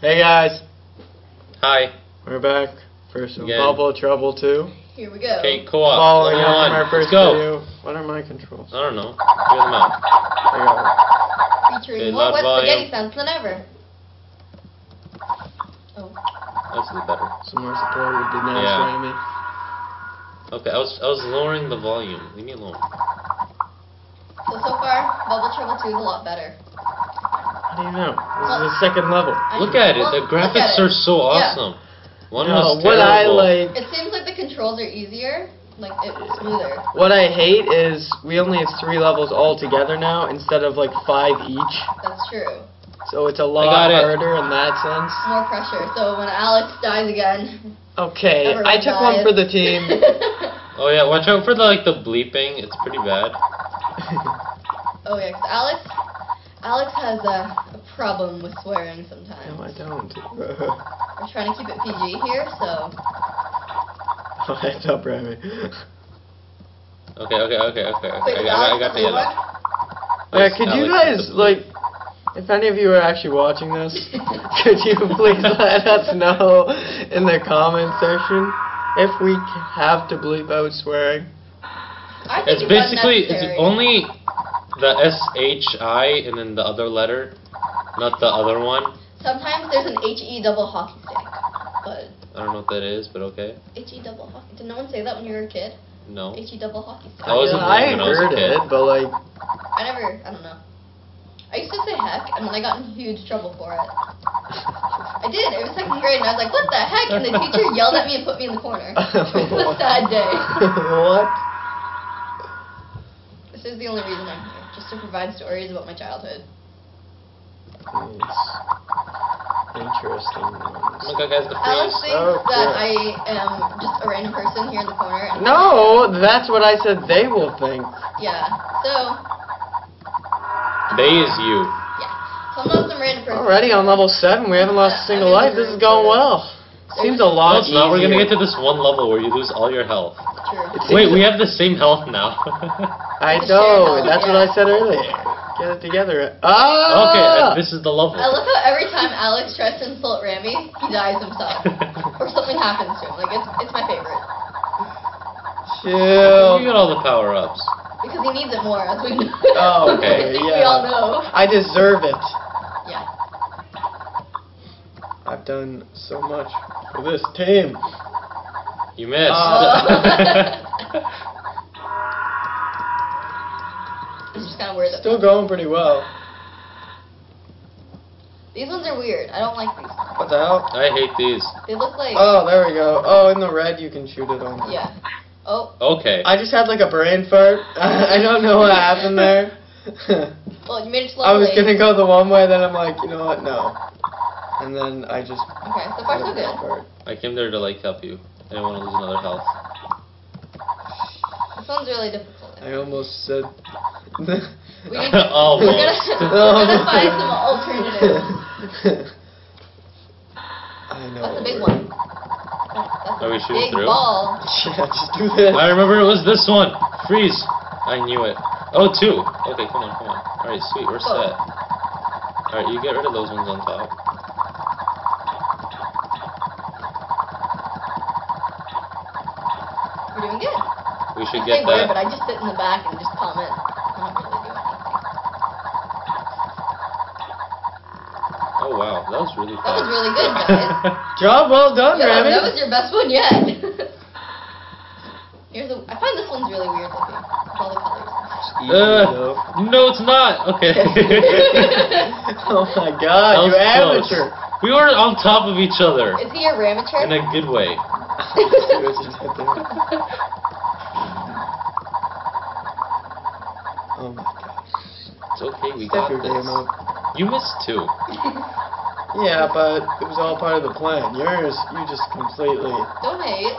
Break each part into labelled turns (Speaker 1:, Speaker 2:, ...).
Speaker 1: Hey guys,
Speaker 2: Hi.
Speaker 1: we're back for some
Speaker 2: Again.
Speaker 1: Bubble Trouble 2.
Speaker 3: Here we go.
Speaker 2: Okay, co-op.
Speaker 1: Following
Speaker 2: Level
Speaker 1: up
Speaker 2: one.
Speaker 1: from our first
Speaker 2: Let's go.
Speaker 1: video. What are my controls?
Speaker 2: I don't know. Figure them out.
Speaker 1: There you go.
Speaker 3: Featuring
Speaker 2: Okay,
Speaker 3: more
Speaker 2: loud
Speaker 3: wet
Speaker 2: volume.
Speaker 3: spaghetti sounds than ever. Oh.
Speaker 2: That's the better.
Speaker 1: Some more support with the nice
Speaker 2: Yeah.
Speaker 1: Rami.
Speaker 2: Okay, I was I was lowering the volume. Leave me alone.
Speaker 3: So, so far, Bubble Trouble 2 is a lot better.
Speaker 1: How do you know? This is the second level.
Speaker 3: I-
Speaker 2: Look at it.
Speaker 3: well,
Speaker 2: The graphics
Speaker 3: it.
Speaker 2: are so
Speaker 3: Yeah.
Speaker 2: awesome. One
Speaker 1: No,
Speaker 2: was
Speaker 1: what I like,
Speaker 3: It seems like the controls are easier. Like, it's smoother.
Speaker 1: what I hate is we only have three levels all together now instead of like five each.
Speaker 3: That's true.
Speaker 1: So it's a lot
Speaker 2: got it.
Speaker 1: harder in that sense.
Speaker 3: More pressure. So when Alex dies again,
Speaker 1: Okay, I took one for the team.
Speaker 2: Oh yeah, watch out for the like the bleeping. It's pretty bad.
Speaker 3: oh yeah, 'cause Alex, Alex has a, a problem with swearing sometimes. no.
Speaker 1: I don't.
Speaker 3: We're trying to keep it PG here, so
Speaker 1: oh, heads up, Rami.
Speaker 2: Okay, okay, okay, okay. okay.
Speaker 3: Wait,
Speaker 2: I, got, I got the
Speaker 3: the
Speaker 2: yellow.
Speaker 1: Yeah,
Speaker 2: Nice,
Speaker 1: could you guys like, if any of you are actually watching this, could you please let us know in the comment section if we have to bleep out swearing?
Speaker 3: I think
Speaker 2: It's basically it's only the S H I and then the other letter, not the other one.
Speaker 3: Sometimes there's an HE double hockey stick, but
Speaker 2: I don't know what that is, but okay.
Speaker 3: HE double hockey. Did no one say that when you were a kid?
Speaker 2: No.
Speaker 3: HE double hockey stick.
Speaker 2: I wasn't
Speaker 1: I
Speaker 2: born when I was a
Speaker 1: heard
Speaker 2: kid.
Speaker 1: it, but like,
Speaker 3: I never. I don't know. I used to say heck, and then I got in huge trouble for it. I did. It was second grade, and I was like, "What the heck?" And the teacher yelled at me and put me in the corner. It was a sad day.
Speaker 1: what?
Speaker 3: This is the only reason I'm here, just to provide stories about my childhood.
Speaker 1: It's interesting
Speaker 2: Oh
Speaker 1: ones.
Speaker 2: my god, guys, the
Speaker 3: Alex thinks
Speaker 1: Oh,
Speaker 3: that. I am just a random person here in the corner.
Speaker 1: No, that's what I said they will think.
Speaker 3: Yeah. So.
Speaker 2: They is you.
Speaker 3: Yeah. So I'm not some random person.
Speaker 1: Already on level 7, we haven't lost a single life. This is going well. Seems a
Speaker 2: No,
Speaker 1: lot
Speaker 2: it's not. We're gonna get to this one level where you lose all your health.
Speaker 3: True.
Speaker 2: Wait, we have the same health now.
Speaker 1: I know, that's what. I said earlier. Get it together. Ah!
Speaker 2: okay, uh, this is the level.
Speaker 3: I love how every time Alex tries to insult Rami, he dies himself. or something happens to him. Like, it's, it's my favorite. Chill.
Speaker 2: You
Speaker 1: Chill.
Speaker 2: got all the power ups.
Speaker 3: Because he needs it more, as we know.
Speaker 1: Oh,
Speaker 2: okay,
Speaker 3: I think
Speaker 1: yeah.
Speaker 3: we all know.
Speaker 1: I deserve it.
Speaker 3: Yeah.
Speaker 1: I've done so much for this team.
Speaker 2: You missed.
Speaker 3: Oh. I'm just kind of worried that
Speaker 1: Still going pretty well.
Speaker 3: these ones are weird. I don't like these.
Speaker 1: What the hell?
Speaker 2: I hate these.
Speaker 3: They look like
Speaker 1: Oh, there we go. Oh, in the red you can shoot it on.
Speaker 3: yeah. Oh,
Speaker 2: Okay.
Speaker 1: I just had like a brain fart. I don't know what happened there.
Speaker 3: well, you made it
Speaker 1: I was gonna go the one way, then I'm like, you know what? No. And then I just.
Speaker 3: Okay, so far so
Speaker 1: had a brain
Speaker 3: good.
Speaker 1: fart.
Speaker 2: I came there to like help you. I don't want to lose another health.
Speaker 3: This one's really difficult.
Speaker 1: I almost said.
Speaker 3: We need
Speaker 2: Almost.
Speaker 3: We're gonna, we're gonna find some alternatives.
Speaker 1: I know.
Speaker 3: That's a big one. That's
Speaker 2: Are
Speaker 3: a
Speaker 2: we shooting
Speaker 3: big
Speaker 2: through?
Speaker 3: ball.
Speaker 1: Yeah, just do this.
Speaker 2: I remember it was this one. Freeze. I knew it. Oh, two. Okay, come on, come on. All right, sweet. We're
Speaker 3: Whoa.
Speaker 2: set. All right, you get rid of those ones on top.
Speaker 3: We're good.
Speaker 2: We should
Speaker 3: I
Speaker 2: get
Speaker 3: say we're, but. I just sit in the back and just comment. I don't really do anything.
Speaker 2: Oh wow, that was really
Speaker 3: That
Speaker 2: fun.
Speaker 3: was really good, guys.
Speaker 1: Job well done,
Speaker 3: Yeah,
Speaker 1: Remy.
Speaker 3: that was your best one yet. Here's a, I find this one's really weird looking. With all the colors.
Speaker 1: Easy,
Speaker 2: Uh,
Speaker 1: though.
Speaker 2: no, it's not. Okay.
Speaker 1: oh my god, you
Speaker 2: was close.
Speaker 1: amateur.
Speaker 2: We were on top of each other
Speaker 3: Is he a ramateur?
Speaker 2: in a good way.
Speaker 1: See what you did there? Oh my god.
Speaker 2: It's okay, we
Speaker 1: Step
Speaker 2: got
Speaker 1: your game
Speaker 2: this.
Speaker 1: up.
Speaker 2: You missed two.
Speaker 1: Yeah, but it was all part of the plan. Yours, you just completely.
Speaker 3: Don't hate.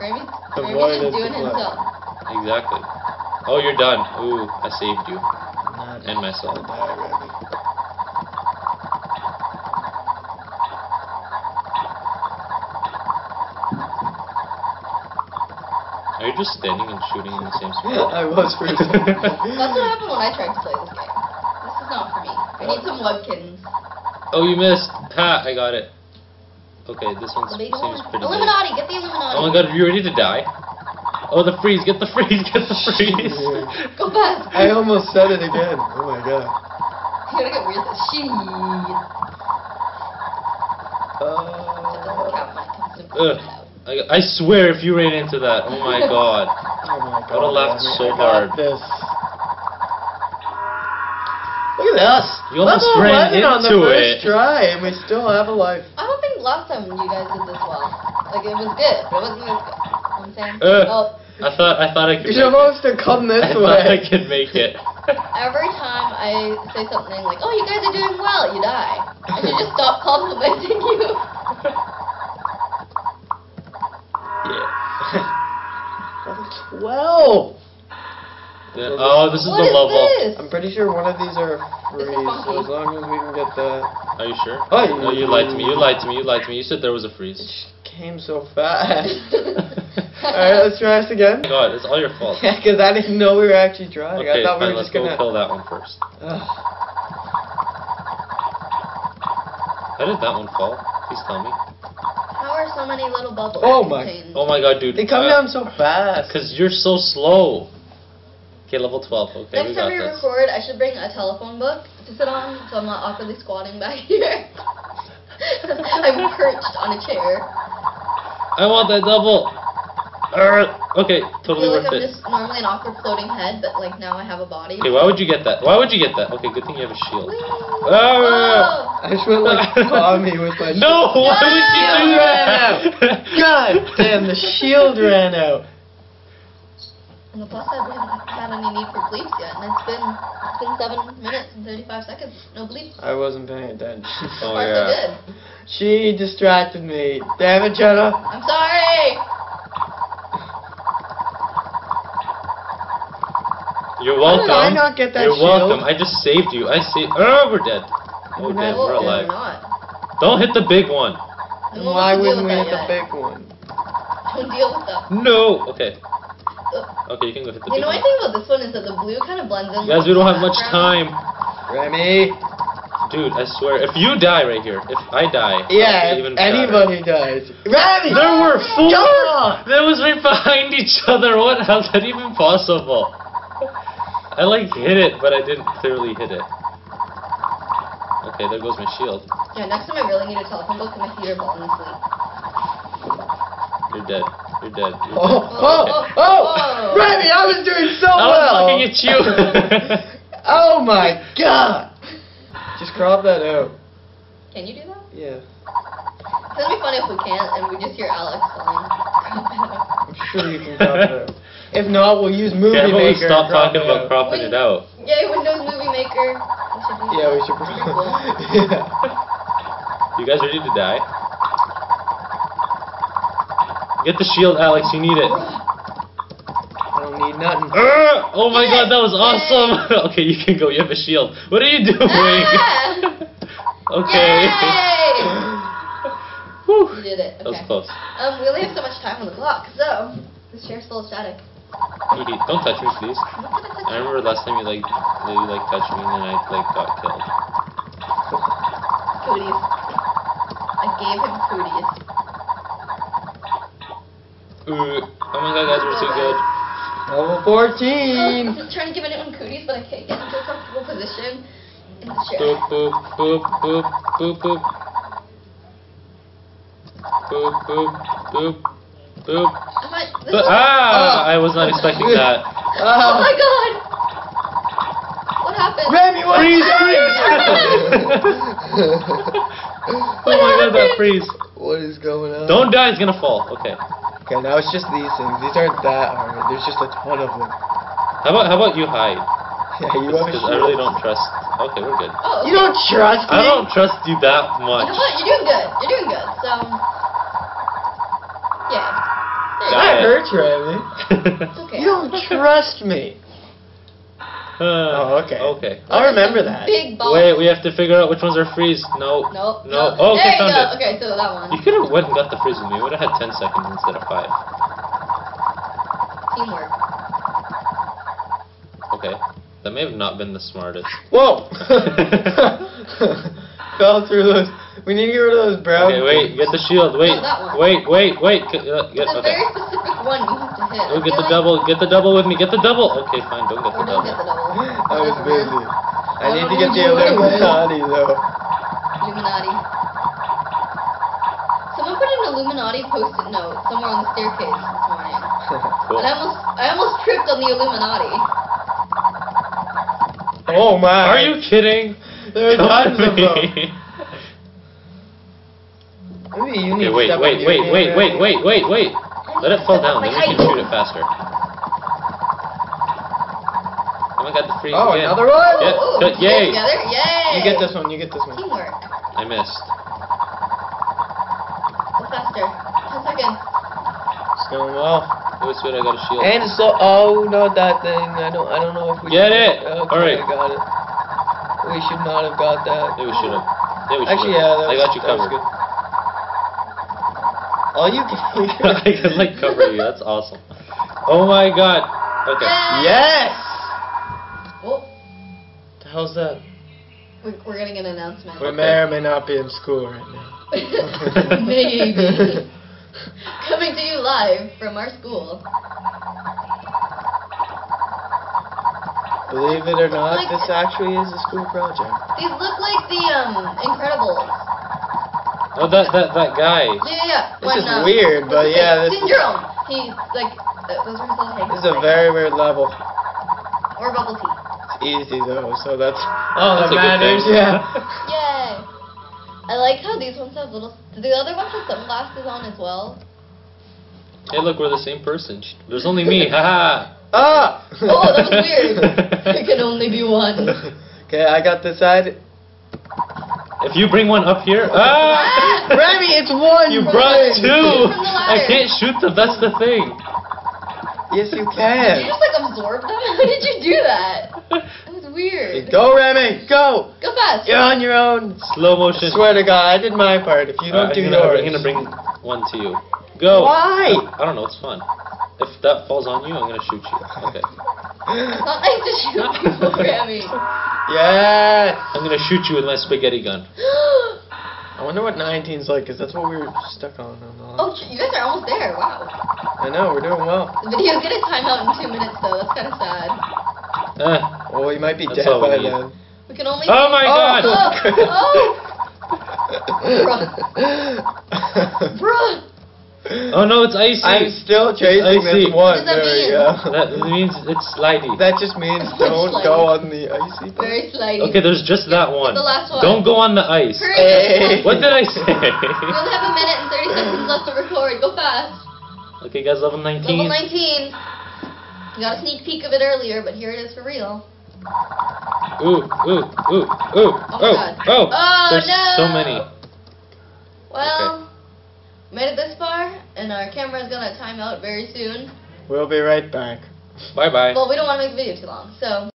Speaker 3: Ramy's, Ramy's
Speaker 1: Avoided
Speaker 3: just doing
Speaker 1: the
Speaker 3: himself.
Speaker 2: Exactly. Oh, you're done. Ooh, I saved you.
Speaker 1: Not
Speaker 2: And myself. Are you just standing and shooting in the same spot?
Speaker 1: I was for a second.
Speaker 3: That's what happened when I tried to play this game. This is not for me. I need some Webkinz.
Speaker 2: Oh, you missed. Ha! I got it. Okay, this one seems
Speaker 3: one.
Speaker 2: pretty. big.
Speaker 3: Illuminati, get the Illuminati.
Speaker 2: Oh my god, are you ready to die? Oh, the freeze! Get the freeze! Get the freeze!
Speaker 3: Go fast.
Speaker 1: I almost said it again. Oh my god.
Speaker 3: You gotta get weird with Sheet. That doesn't
Speaker 1: Uh,
Speaker 3: count when it
Speaker 2: Ugh. I, I swear, if you ran into that, oh my god.
Speaker 1: oh my god.
Speaker 2: would've laughed
Speaker 1: Remy,
Speaker 2: so
Speaker 1: I
Speaker 2: hard.
Speaker 1: This. Look at us.
Speaker 2: You almost
Speaker 1: Level
Speaker 2: ran
Speaker 1: 11 on the
Speaker 2: into
Speaker 1: first
Speaker 2: it.
Speaker 1: try, and we still have a life.
Speaker 3: I don't think last time you guys did this well. Like it was good, but it wasn't as good. You know I'm saying?
Speaker 2: Ugh.
Speaker 3: Oh,
Speaker 2: I thought I thought I could.
Speaker 1: You're
Speaker 2: make
Speaker 1: supposed to come
Speaker 2: it.
Speaker 1: this
Speaker 2: I thought I
Speaker 1: way.
Speaker 2: could make it.
Speaker 3: every time I say something like, "Oh, you guys are doing well," you die, I should just stop complimenting you.
Speaker 1: 12.
Speaker 2: Yeah, Oh, this is
Speaker 3: What
Speaker 2: the
Speaker 3: is
Speaker 2: level.
Speaker 3: this?
Speaker 1: I'm pretty sure one of these are free, so as long as we can get that.
Speaker 2: Are you sure?
Speaker 1: Oh,
Speaker 2: no, you lied to me. You lied to me. You lied to me. You said there was a freeze.
Speaker 1: just came so fast. Alright, let's try this again.
Speaker 2: Oh god, it's all your fault.
Speaker 1: Yeah, because I didn't know we were actually trying. I
Speaker 2: Okay,
Speaker 1: thought we
Speaker 2: fine.
Speaker 1: were
Speaker 2: Let's
Speaker 1: just
Speaker 2: go
Speaker 1: gonna.
Speaker 2: kill that one first.
Speaker 1: Ugh.
Speaker 2: How did that one fall? Please tell me.
Speaker 3: How are so many little bubbles
Speaker 1: Oh my-
Speaker 3: contained?
Speaker 2: Oh my god, dude.
Speaker 1: they come uh, down so fast.
Speaker 2: Because you're so slow. Okay, level 12. Okay, we
Speaker 3: Next
Speaker 2: got
Speaker 3: time we
Speaker 2: this.
Speaker 3: record, I should bring a telephone book to sit on, so I'm not awkwardly squatting back here. I'm perched on a chair.
Speaker 2: I want that double. Arrgh. okay,
Speaker 3: I
Speaker 2: totally
Speaker 3: feel like
Speaker 2: worth
Speaker 3: I'm
Speaker 2: it.
Speaker 3: just normally an awkward floating head, but like now I have a body.
Speaker 2: Okay, why would you get that? Why would you get that? Okay, good thing you have a shield.
Speaker 3: Whee!
Speaker 2: Ah!
Speaker 1: I just went like Tommy with my.
Speaker 2: No, why would you do
Speaker 1: Shield ran
Speaker 2: that?
Speaker 1: God damn, the shield ran out.
Speaker 3: On the plus side, we haven't had any need for bleeps yet, and it's been it's been seven minutes and thirty-five seconds. No bleeps.
Speaker 1: I wasn't paying attention.
Speaker 2: Oh,
Speaker 3: Far
Speaker 2: yeah.
Speaker 3: good.
Speaker 1: She distracted me. Damn it, Jenna.
Speaker 3: I'm sorry.
Speaker 2: You're
Speaker 1: How did
Speaker 2: welcome.
Speaker 1: I not get that
Speaker 2: You're
Speaker 1: shield?
Speaker 2: welcome. I just saved you. I see. Oh, we're dead.
Speaker 1: We're
Speaker 2: Oh, dead. We're alive.
Speaker 3: not.
Speaker 2: Don't hit the big one.
Speaker 3: We
Speaker 1: Why
Speaker 3: have to deal
Speaker 1: wouldn't we hit
Speaker 3: that
Speaker 1: the
Speaker 3: yet.
Speaker 1: big one?
Speaker 3: Don't deal with that.
Speaker 2: No. Okay.
Speaker 3: Uh,
Speaker 2: okay, you can go hit the
Speaker 3: The
Speaker 2: big
Speaker 3: annoying
Speaker 2: one.
Speaker 3: thing about this one is that the blue kind of blends in.
Speaker 2: Guys,
Speaker 3: with
Speaker 2: we don't have much time.
Speaker 1: Remy.
Speaker 2: Dude, I swear, if you die right here, if I die,
Speaker 1: Yeah,
Speaker 2: I'll
Speaker 1: if
Speaker 2: even sadder.
Speaker 1: anybody dies. Remy!
Speaker 2: There were four.
Speaker 1: God!
Speaker 2: That was right behind each other. What? How's that even possible? I like hit it, but I didn't clearly hit it. Okay, there goes my shield.
Speaker 3: Yeah, next time I really need a telephone book, my feet are falling asleep.
Speaker 2: You're dead. You're dead. You're
Speaker 1: Oh,
Speaker 2: dead.
Speaker 1: oh,
Speaker 3: Okay.
Speaker 1: oh!
Speaker 3: Oh.
Speaker 1: Remy, I was doing so
Speaker 2: I was
Speaker 1: well!
Speaker 2: looking at you.
Speaker 1: oh my god! Just crop that out.
Speaker 3: Can you do that?
Speaker 1: Yeah,
Speaker 3: It's gonna be funny if we can't and we just hear Alex going.
Speaker 1: I'm sure you can crop it out. If not, we'll use Movie
Speaker 2: Yeah, but we
Speaker 1: Maker.
Speaker 2: stop
Speaker 1: and crop
Speaker 2: talking
Speaker 1: it
Speaker 2: about
Speaker 1: out.
Speaker 2: cropping it out.
Speaker 3: Yay, Windows Movie Maker. We should do
Speaker 1: Yeah, we
Speaker 3: that.
Speaker 1: should.
Speaker 3: Pretty cool.
Speaker 1: yeah.
Speaker 2: You guys ready to die? Get the shield, Alex. You need it.
Speaker 1: I don't need nothing.
Speaker 2: Ah! oh my god, that was awesome! okay, you can go. You have a shield. What are you doing?
Speaker 3: Ah!
Speaker 2: okay.
Speaker 3: Yay!
Speaker 2: Whew.
Speaker 3: You did it.
Speaker 2: That was close.
Speaker 3: Um, we only have so much time on the clock, so this chair's still static.
Speaker 2: Edie, Don't touch me, please.
Speaker 3: I
Speaker 2: remember last time you like you like touched me and then I like got killed.
Speaker 3: Cooties. I gave him cooties.
Speaker 2: Ooh. Oh my god, guys, we're too good.
Speaker 1: Level 14.
Speaker 3: I'm trying to give anyone cooties, but I can't get into a comfortable position in the chair.
Speaker 2: Boop boop boop boop boop boop. Boop boop boop boop.
Speaker 3: I,
Speaker 2: But, ah!
Speaker 1: Oh.
Speaker 2: I was not expecting that.
Speaker 3: Oh my god! What happened?
Speaker 1: Remy, what
Speaker 2: Freeze,
Speaker 1: freeze!
Speaker 2: Oh my god, that freeze.
Speaker 1: what is going on?
Speaker 2: Don't die, it's gonna fall. Okay.
Speaker 1: Okay, now it's just these things. These aren't that hard. There's just a ton of them.
Speaker 2: How about how about you hide?
Speaker 1: Yeah, you have a
Speaker 2: Because I really don't trust. Okay, we're good.
Speaker 3: Oh, okay.
Speaker 1: You don't trust me?
Speaker 2: I don't trust you that
Speaker 3: You
Speaker 2: much.
Speaker 3: know what? You're doing good. You're doing good. So, yeah. There you
Speaker 2: Got
Speaker 3: go.
Speaker 1: That
Speaker 2: it.
Speaker 1: hurts, Remy.
Speaker 3: It's okay.
Speaker 1: You don't trust me. Uh, oh, okay.
Speaker 2: Okay.
Speaker 1: I'll remember that.
Speaker 3: Big ball.
Speaker 2: Wait, we have to figure out which ones are freeze. No.
Speaker 3: Nope.
Speaker 2: No.
Speaker 3: no.
Speaker 2: Oh, okay,
Speaker 3: there you
Speaker 2: found
Speaker 3: go.
Speaker 2: it.
Speaker 3: Okay, so that one.
Speaker 2: You could have went and got the freeze with me. Would have had 10 seconds instead of 5.
Speaker 3: Teamwork.
Speaker 2: Okay. That may have not been the smartest.
Speaker 1: Whoa! fell through those. We need to get rid of those brown.
Speaker 2: Okay, wait, get the shield. Wait,
Speaker 3: that one.
Speaker 2: wait, wait, wait. c- uh, Get,
Speaker 3: It's a
Speaker 2: okay.
Speaker 3: very specific one you have to hit.
Speaker 2: Oh, get the
Speaker 3: like-
Speaker 2: double. Get the double with me. Get the double. Okay, fine. Don't get the double.
Speaker 3: get the double.
Speaker 1: I was
Speaker 3: Whatever.
Speaker 1: busy. I need to get the
Speaker 3: know what you're
Speaker 1: Illuminati though.
Speaker 3: Illuminati. Someone put an Illuminati post-it note somewhere on the staircase this morning.
Speaker 2: Cool.
Speaker 3: And I almost, I almost tripped on the Illuminati.
Speaker 1: Oh, oh my!
Speaker 2: Are you kidding?
Speaker 1: There are
Speaker 2: Come
Speaker 1: tons of
Speaker 2: on,
Speaker 1: them.
Speaker 2: me.
Speaker 1: Maybe you
Speaker 2: Okay,
Speaker 1: need to
Speaker 2: wait, wait, wait, wait, wait, wait, wait, wait. Let it fall down. Then we can shoot it faster. Oh my god, the freeze
Speaker 1: Oh,
Speaker 2: again.
Speaker 1: another one?
Speaker 2: Yeah,
Speaker 3: Ooh,
Speaker 2: good,
Speaker 3: you get
Speaker 2: yay.
Speaker 3: Together? Yay!
Speaker 1: You get this one. You get this one.
Speaker 3: Teamwork.
Speaker 2: I missed.
Speaker 3: Go faster. Ten seconds.
Speaker 1: It's going well.
Speaker 2: It was good. I got a shield.
Speaker 1: And so. Oh, not that thing. I don't. I don't know if we
Speaker 2: Get
Speaker 1: should-
Speaker 2: it!
Speaker 1: Okay,
Speaker 2: Alright.
Speaker 1: I got it. We should not have got that.
Speaker 2: Yeah, we should have. Yeah, we should
Speaker 1: Actually, yeah. That
Speaker 2: I
Speaker 1: was,
Speaker 2: got you
Speaker 1: that was
Speaker 2: covered.
Speaker 1: good. All you can.
Speaker 2: I can like cover you. That's awesome. Oh my god. Okay.
Speaker 3: Yay!
Speaker 1: Yes.
Speaker 3: Oh,
Speaker 1: The hell's that?
Speaker 3: we're, we're getting an announcement.
Speaker 1: We may or may not be in school right now.
Speaker 3: Maybe. Coming to you live from our school.
Speaker 1: Believe it or not,
Speaker 3: Like-
Speaker 1: this actually is a school project.
Speaker 3: These look like the um Incredibles.
Speaker 2: Oh, that that that guy.
Speaker 3: Yeah, yeah, yeah.
Speaker 1: This
Speaker 3: When,
Speaker 1: is
Speaker 3: um,
Speaker 1: weird, but
Speaker 3: what's
Speaker 1: yeah,
Speaker 3: name?
Speaker 1: this is,
Speaker 3: Syndrome. He's like, uh, those are his little hands.
Speaker 1: this is a very weird level.
Speaker 3: Or bubble tea.
Speaker 1: It's easy though, so that's all that matters. Yeah.
Speaker 3: Yay! I like how these ones have little. Do the other ones have sunglasses on as well?
Speaker 2: Hey, look, we're the same person. There's only me. Haha.
Speaker 1: Ah!
Speaker 3: Oh, that was weird. there can only be one.
Speaker 1: Okay, I got this side.
Speaker 2: If you bring one up here, ah!
Speaker 1: Remy, it's one!
Speaker 2: You brought
Speaker 3: the-
Speaker 2: two. I can't shoot them. That's the thing.
Speaker 1: Yes, you can.
Speaker 3: Did you just like absorb them? How did you do that? That was weird.
Speaker 1: Go, Remy, go!
Speaker 3: Go fast.
Speaker 1: You're on your own.
Speaker 2: Slow
Speaker 1: I
Speaker 2: motion.
Speaker 1: swear to God, I did my part. If you don't
Speaker 2: Uh,
Speaker 1: do
Speaker 2: I'm gonna,
Speaker 1: yours,
Speaker 2: I'm gonna bring one to you. Go.
Speaker 1: Why?
Speaker 2: I don't know. It's fun. If that falls on you, I'm gonna shoot you. Okay.
Speaker 3: It's not nice to shoot people, Grammy.
Speaker 1: Yes.
Speaker 2: I'm gonna shoot you with my spaghetti gun.
Speaker 1: I wonder what 19's like, because that's what we were stuck on. on the
Speaker 3: oh, you guys are almost there. Wow.
Speaker 1: I know, we're doing well.
Speaker 3: The video's gonna time out in two minutes, though. That's kind of sad.
Speaker 2: Eh.
Speaker 1: Well, we might be dead
Speaker 2: all we
Speaker 1: by then.
Speaker 3: We can only.
Speaker 2: Oh my god!
Speaker 3: Oh, Bruh.
Speaker 2: Oh no, it's icy.
Speaker 1: I'm still chasing this one.
Speaker 3: What does that
Speaker 1: there
Speaker 3: mean?
Speaker 1: go.
Speaker 2: That means it's slidey.
Speaker 1: That just means don't
Speaker 3: Slidey.
Speaker 1: go on the icy part.
Speaker 3: Very slidey.
Speaker 2: Okay, there's just that one.
Speaker 3: the last one.
Speaker 2: Don't go on the ice.
Speaker 3: Hurry,
Speaker 1: Hey.
Speaker 2: What did I say?
Speaker 3: We only have a minute and 30 seconds left to record. Go fast.
Speaker 2: okay, guys, level 19.
Speaker 3: Level 19. We got a sneak peek of it earlier, but here it is for real.
Speaker 2: Ooh, ooh, ooh, ooh, oh
Speaker 3: my
Speaker 2: oh,
Speaker 3: God.
Speaker 2: oh.
Speaker 3: Oh,
Speaker 2: There's
Speaker 3: no.
Speaker 2: so many.
Speaker 3: Well, made it this far, and our camera is gonna time out very soon.
Speaker 1: We'll be right back.
Speaker 2: Bye bye.
Speaker 3: Well, we don't want to make the video too long, so.